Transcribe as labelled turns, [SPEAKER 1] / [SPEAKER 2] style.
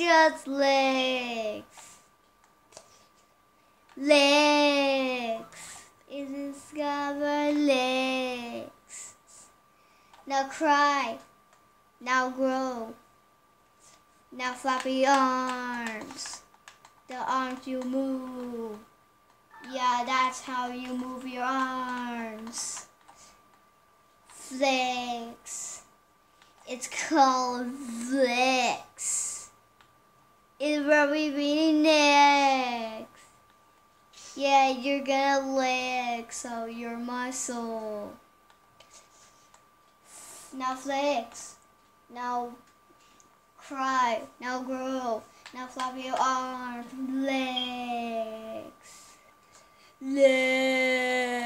[SPEAKER 1] just legs. Legs. It discover legs. Now cry. Now grow. Now floppy arms. The arms you move. Yeah, that's how you move your arms. Flex. It's called flex. It's where we be next. Yeah, you're gonna flex so your muscle. Now flex. Now cry. Now grow. Now flap your arms. Legs. Legs.